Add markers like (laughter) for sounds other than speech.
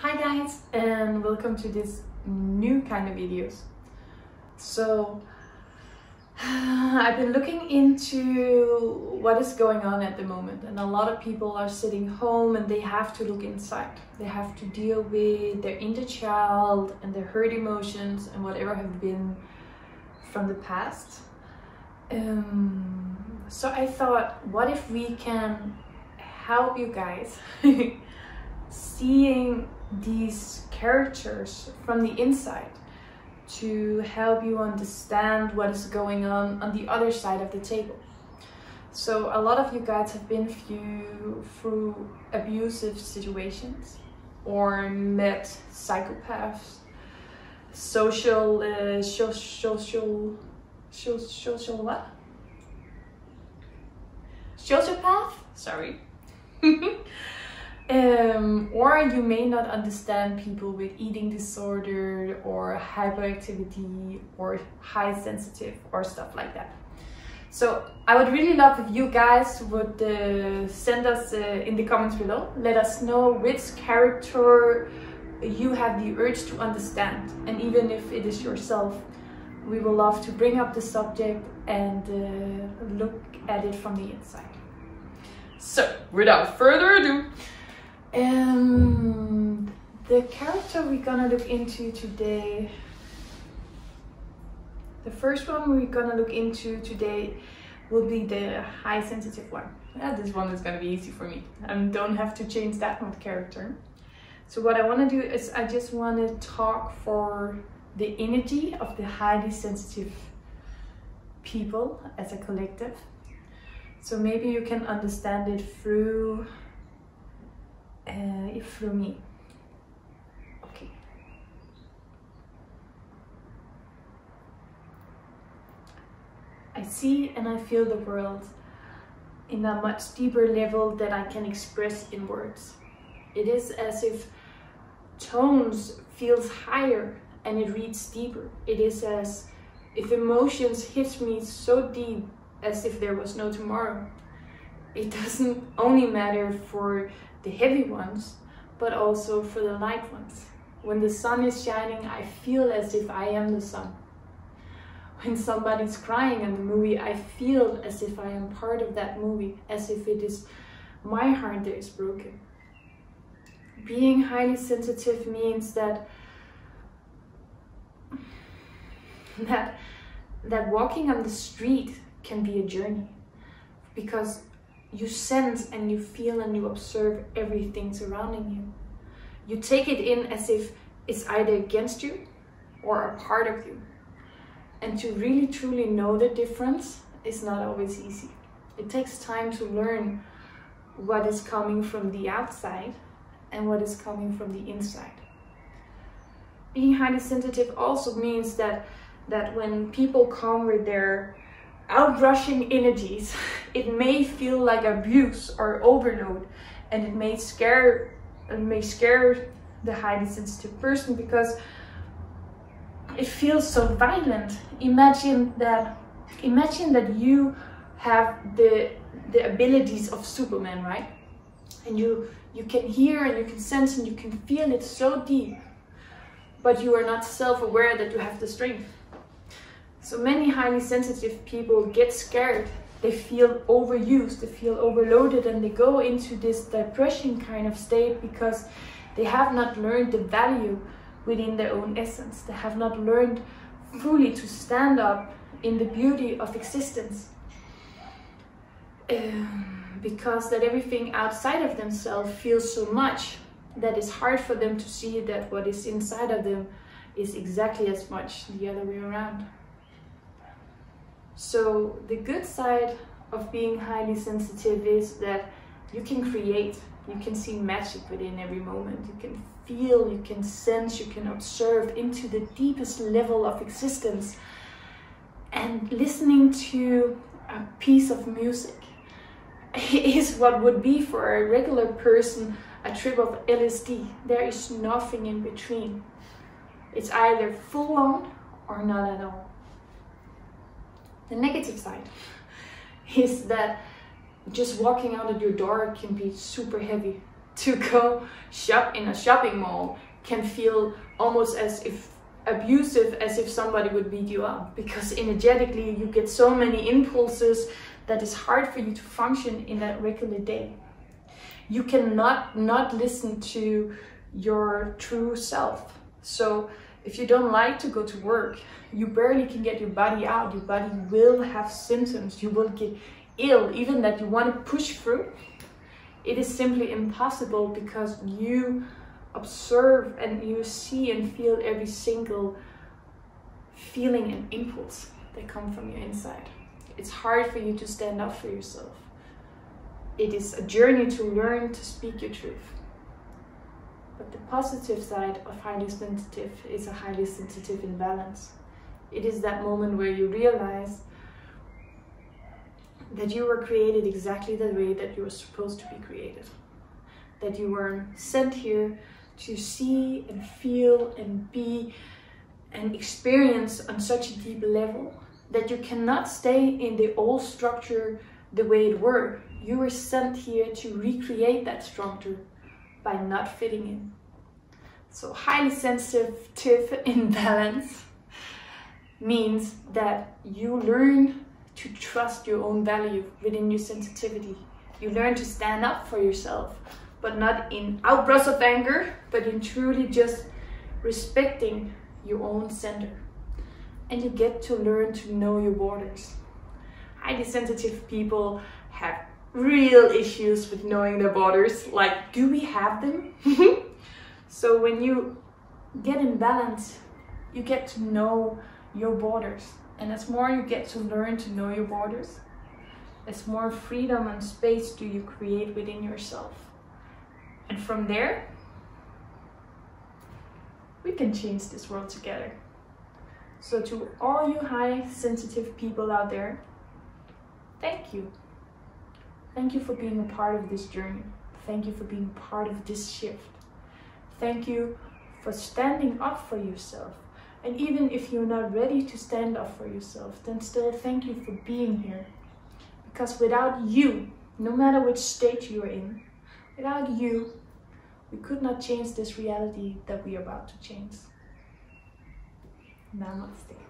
Hi guys and welcome to this new kind of videos. So (sighs) I've been looking into what is going on at the moment and a lot of people are sitting home and they have to look inside. They have to deal with their inner child and their hurt emotions and whatever have been from the past. Um, so I thought, what if we can help you guys (laughs) seeing these characters from the inside to help you understand what is going on on the other side of the table. So a lot of you guys have been through, abusive situations or met psychopaths, social, uh, social, social, social what? Sociopath? Sorry. (laughs) You may not understand people with eating disorder or hyperactivity or high sensitive or stuff like that. So I would really love if you guys would uh, send us uh, in the comments below. Let us know which character you have the urge to understand. And even if it is yourself, we will love to bring up the subject and uh, look at it from the inside. So without further ado, um, the character we're gonna look into today, the first one we're gonna look into today will be the high sensitive one. Yeah, this one is gonna be easy for me. I don't have to change that much character. So what I wanna do is I just wanna talk for the energy of the highly sensitive people as a collective. So maybe you can understand it through uh, for me. Okay. I see and I feel the world in a much deeper level that I can express in words. It is as if tones feels higher and it reads deeper. It is as if emotions hit me so deep as if there was no tomorrow. It (laughs) doesn't only matter for the heavy ones, but also for the light ones. When the sun is shining, I feel as if I am the sun. When somebody's crying in the movie, I feel as if I am part of that movie, as if it is my heart that is broken. Being highly sensitive means that that that walking on the street can be a journey because you sense and you feel and you observe everything surrounding you. You take it in as if it's either against you or a part of you. And to really truly know the difference is not always easy. It takes time to learn what is coming from the outside and what is coming from the inside. Being highly sensitive also means that that when people come with their outrushing energies, (laughs) it may feel like abuse or overload, and it may scare it may scare the highly sensitive person because it feels so violent. Imagine that imagine that you have the the abilities of Superman, right? And you you can hear and you can sense and you can feel it so deep, but you are not self-aware that you have the strength. So many highly sensitive people get scared. They feel overused, they feel overloaded, and they go into this depression kind of state because they have not learned the value within their own essence. They have not learned fully to stand up in the beauty of existence. Um, because that everything outside of themselves feels so much that it's hard for them to see that what is inside of them is exactly as much the other way around. So the good side of being highly sensitive is that you can create, you can see magic within every moment, you can feel, you can sense, you can observe into the deepest level of existence. And listening to a piece of music (laughs) is what would be for a regular person a trip of LSD. There is nothing in between. It's either full on or not at all. The negative side (laughs) is that just walking out of your door can be super heavy. to go shop in a shopping mall can feel almost as if abusive as if somebody would beat you up because energetically you get so many impulses that it's hard for you to function in that regular day. You cannot not listen to your true self. So if you don't like to go to work, you barely can get your body out. Your body will have symptoms. You will get ill, even that you want to push through. It is simply impossible because you observe and you see and feel every single feeling and impulse that come from your inside. It's hard for you to stand up for yourself. It is a journey to learn to speak your truth. But the positive side of highly sensitive is a highly sensitive imbalance. It is that moment where you realize that you were created exactly the way that you were supposed to be created. That you were sent here to see and feel and be and experience on such a deep level that you cannot stay in the old structure the way it were. You were sent here to recreate that structure by not fitting in. So highly sensitive (laughs) imbalance means that you learn to trust your own value within your sensitivity. You learn to stand up for yourself, but not in outbursts of anger, but in truly just respecting your own center. And you get to learn to know your borders. Highly sensitive people have real issues with knowing their borders. Like, do we have them? (laughs) so when you get in balance, you get to know your borders. And as more you get to learn to know your borders, as more freedom and space do you create within yourself. And from there, we can change this world together. So to all you high sensitive people out there, thank you. Thank you for being a part of this journey. Thank you for being part of this shift. Thank you for standing up for yourself. And even if you're not ready to stand up for yourself, then still thank you for being here. Because without you, no matter which state you're in, without you, we could not change this reality that we are about to change. Namaste.